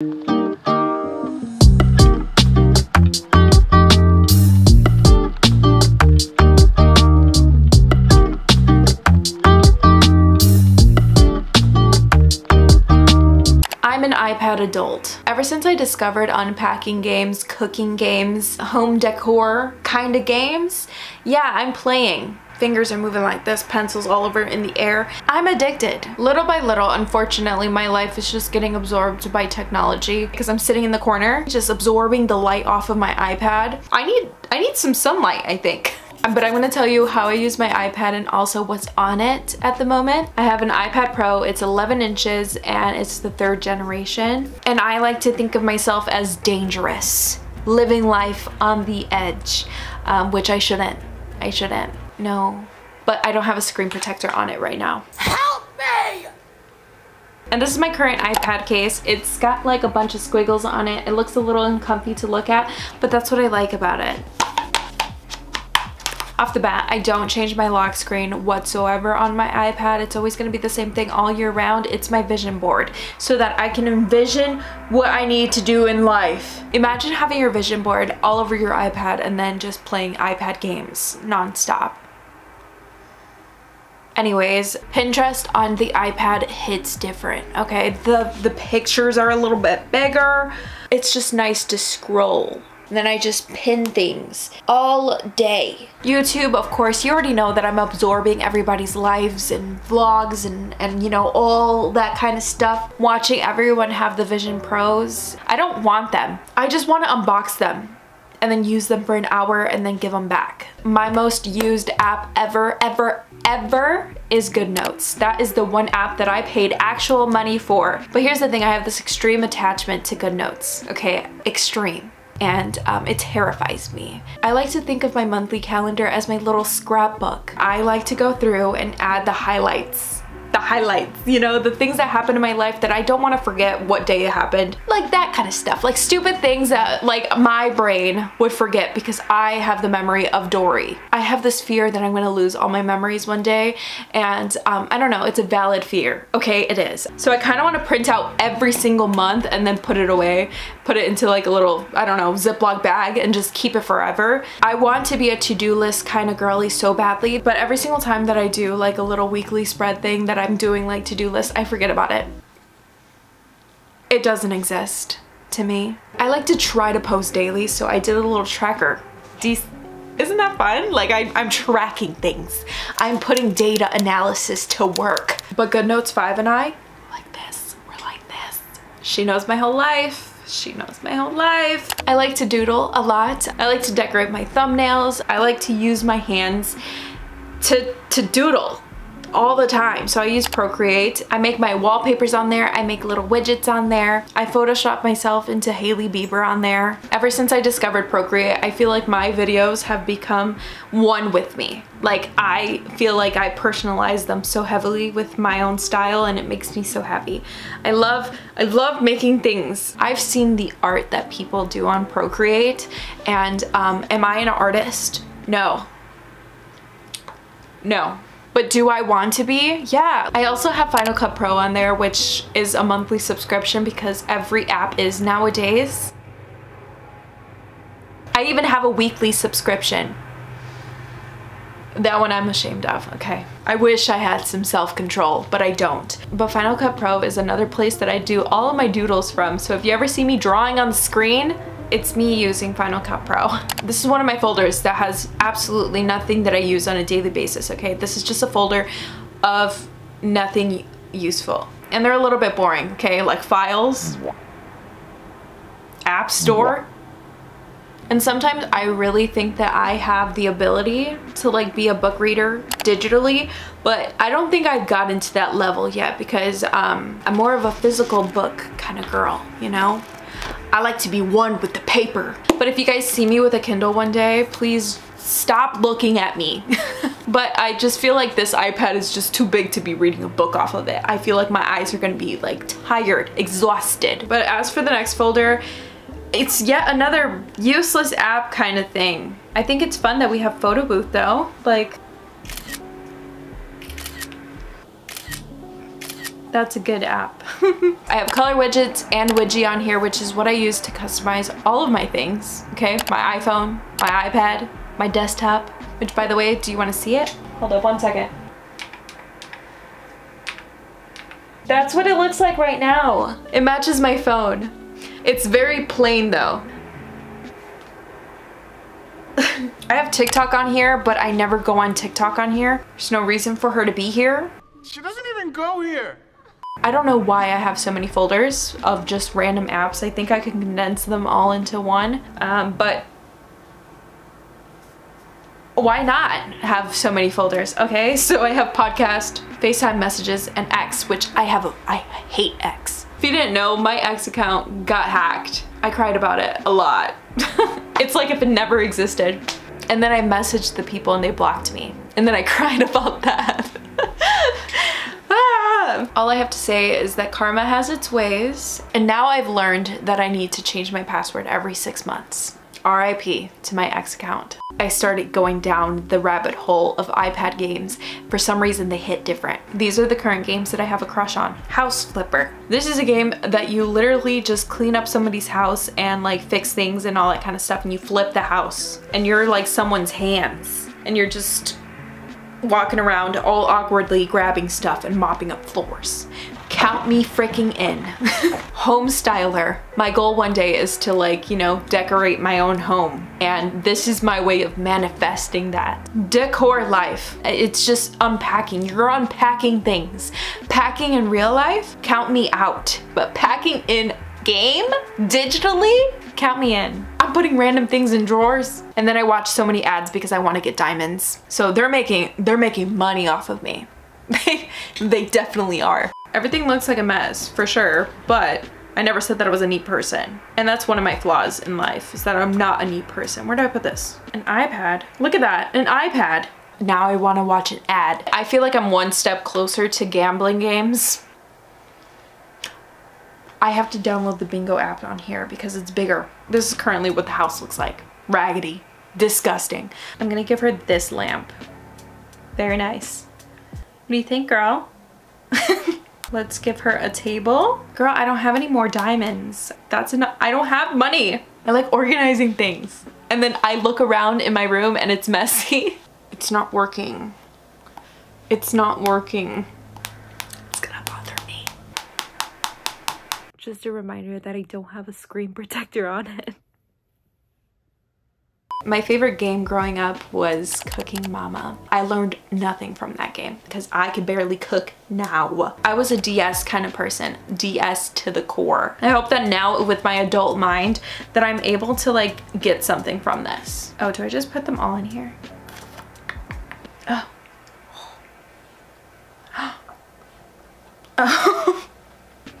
I'm an iPad adult. Ever since I discovered unpacking games, cooking games, home decor kind of games, yeah, I'm playing fingers are moving like this, pencils all over in the air. I'm addicted. Little by little, unfortunately, my life is just getting absorbed by technology because I'm sitting in the corner, just absorbing the light off of my iPad. I need, I need some sunlight, I think. But I'm gonna tell you how I use my iPad and also what's on it at the moment. I have an iPad Pro, it's 11 inches and it's the third generation. And I like to think of myself as dangerous, living life on the edge, um, which I shouldn't. I shouldn't. No. But I don't have a screen protector on it right now. Help me! And this is my current iPad case. It's got like a bunch of squiggles on it. It looks a little uncomfy to look at, but that's what I like about it. Off the bat, I don't change my lock screen whatsoever on my iPad. It's always gonna be the same thing all year round. It's my vision board so that I can envision what I need to do in life. Imagine having your vision board all over your iPad and then just playing iPad games nonstop. Anyways, Pinterest on the iPad hits different, okay? The, the pictures are a little bit bigger. It's just nice to scroll. And then I just pin things all day. YouTube, of course, you already know that I'm absorbing everybody's lives and vlogs and, and you know, all that kind of stuff. Watching everyone have the Vision Pros. I don't want them. I just want to unbox them and then use them for an hour and then give them back. My most used app ever, ever, ever is GoodNotes. That is the one app that I paid actual money for. But here's the thing, I have this extreme attachment to GoodNotes, okay? Extreme and um, it terrifies me. I like to think of my monthly calendar as my little scrapbook. I like to go through and add the highlights the highlights, you know, the things that happened in my life that I don't want to forget what day it happened. Like that kind of stuff, like stupid things that like my brain would forget because I have the memory of Dory. I have this fear that I'm going to lose all my memories one day and um, I don't know, it's a valid fear. Okay, it is. So I kind of want to print out every single month and then put it away, put it into like a little, I don't know, Ziploc bag and just keep it forever. I want to be a to-do list kind of girly so badly, but every single time that I do like a little weekly spread thing that I'm doing like to-do list, I forget about it. It doesn't exist to me. I like to try to post daily, so I did a little tracker. Isn't that fun? Like I, I'm tracking things. I'm putting data analysis to work. But GoodNotes 5 and I, like this, we're like this. She knows my whole life. She knows my whole life. I like to doodle a lot. I like to decorate my thumbnails. I like to use my hands to, to doodle all the time. So I use Procreate. I make my wallpapers on there. I make little widgets on there. I Photoshop myself into Hailey Bieber on there. Ever since I discovered Procreate, I feel like my videos have become one with me. Like I feel like I personalize them so heavily with my own style and it makes me so happy. I love, I love making things. I've seen the art that people do on Procreate and um, am I an artist? No. No, but do I want to be? Yeah. I also have Final Cut Pro on there, which is a monthly subscription because every app is nowadays. I even have a weekly subscription. That one I'm ashamed of, okay. I wish I had some self-control, but I don't. But Final Cut Pro is another place that I do all of my doodles from, so if you ever see me drawing on the screen, it's me using Final Cut Pro. This is one of my folders that has absolutely nothing that I use on a daily basis, okay? This is just a folder of nothing useful. And they're a little bit boring, okay? Like files, app store. And sometimes I really think that I have the ability to like be a book reader digitally, but I don't think I've gotten to that level yet because um, I'm more of a physical book kind of girl, you know? I like to be one with the paper. But if you guys see me with a Kindle one day, please stop looking at me. but I just feel like this iPad is just too big to be reading a book off of it. I feel like my eyes are gonna be like tired, exhausted. But as for the next folder, it's yet another useless app kind of thing. I think it's fun that we have photo booth though. Like, That's a good app. I have color widgets and Widgie on here, which is what I use to customize all of my things. Okay, my iPhone, my iPad, my desktop, which by the way, do you want to see it? Hold up one second. That's what it looks like right now. It matches my phone. It's very plain though. I have TikTok on here, but I never go on TikTok on here. There's no reason for her to be here. She doesn't even go here. I don't know why I have so many folders of just random apps. I think I can condense them all into one, um, but why not have so many folders? Okay, so I have podcast, FaceTime messages, and X, which I have, a, I hate X. If you didn't know, my X account got hacked. I cried about it a lot. it's like if it never existed. And then I messaged the people and they blocked me. And then I cried about that. All I have to say is that karma has its ways. And now I've learned that I need to change my password every six months. RIP to my X account. I started going down the rabbit hole of iPad games. For some reason they hit different. These are the current games that I have a crush on. House Flipper. This is a game that you literally just clean up somebody's house and like fix things and all that kind of stuff and you flip the house and you're like someone's hands and you're just walking around all awkwardly grabbing stuff and mopping up floors. Count me freaking in. home styler. My goal one day is to like, you know, decorate my own home. And this is my way of manifesting that. Decor life. It's just unpacking. You're unpacking things. Packing in real life, count me out. But packing in game, digitally, count me in. I'm putting random things in drawers. And then I watch so many ads because I want to get diamonds. So they're making, they're making money off of me. They, they definitely are. Everything looks like a mess, for sure, but I never said that I was a neat person. And that's one of my flaws in life, is that I'm not a neat person. Where do I put this? An iPad. Look at that, an iPad. Now I wanna watch an ad. I feel like I'm one step closer to gambling games. I have to download the bingo app on here because it's bigger. This is currently what the house looks like. Raggedy, disgusting. I'm gonna give her this lamp. Very nice. What do you think, girl? Let's give her a table. Girl, I don't have any more diamonds. That's enough. I don't have money. I like organizing things. And then I look around in my room and it's messy. It's not working. It's not working. It's gonna bother me. Just a reminder that I don't have a screen protector on it. My favorite game growing up was Cooking Mama. I learned nothing from that game because I can barely cook now. I was a DS kind of person, DS to the core. I hope that now with my adult mind that I'm able to like get something from this. Oh, do I just put them all in here? Oh. Oh.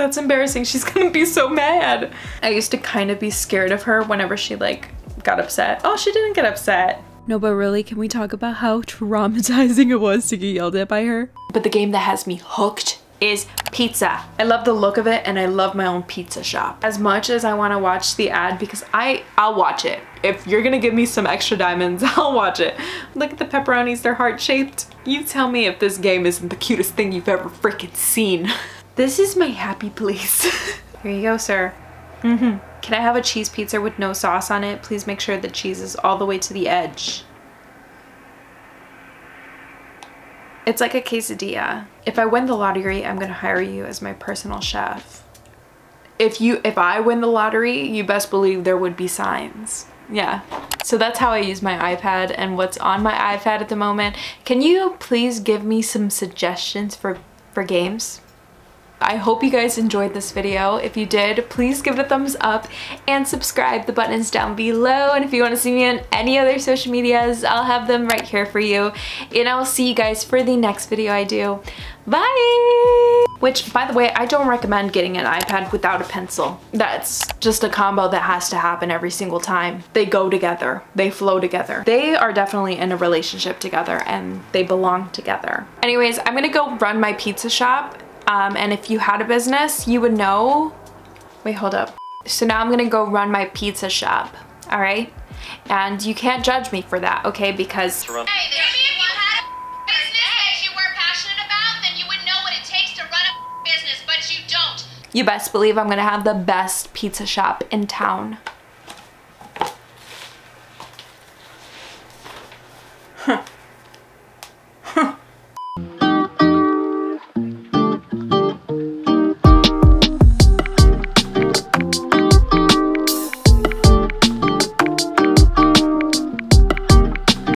That's embarrassing. She's gonna be so mad. I used to kind of be scared of her whenever she like got upset. Oh, she didn't get upset. No, but really, can we talk about how traumatizing it was to get yelled at by her? But the game that has me hooked is pizza. I love the look of it and I love my own pizza shop. As much as I want to watch the ad because I, I'll watch it. If you're gonna give me some extra diamonds, I'll watch it. Look at the pepperonis, they're heart-shaped. You tell me if this game isn't the cutest thing you've ever freaking seen. this is my happy place. Here you go, sir. Mm-hmm. Can I have a cheese pizza with no sauce on it? Please make sure the cheese is all the way to the edge. It's like a quesadilla. If I win the lottery, I'm gonna hire you as my personal chef. If you, if I win the lottery, you best believe there would be signs. Yeah. So that's how I use my iPad and what's on my iPad at the moment. Can you please give me some suggestions for, for games? I hope you guys enjoyed this video. If you did, please give it a thumbs up and subscribe. The button is down below. And if you want to see me on any other social medias, I'll have them right here for you. And I'll see you guys for the next video I do. Bye! Which, by the way, I don't recommend getting an iPad without a pencil. That's just a combo that has to happen every single time. They go together. They flow together. They are definitely in a relationship together and they belong together. Anyways, I'm gonna go run my pizza shop um, and if you had a business, you would know. Wait, hold up. So now I'm gonna go run my pizza shop, all right? And you can't judge me for that, okay? Because. Hey, if you had a business that you were passionate about, then you would know what it takes to run a business. you best believe I'm gonna have the best pizza shop in town.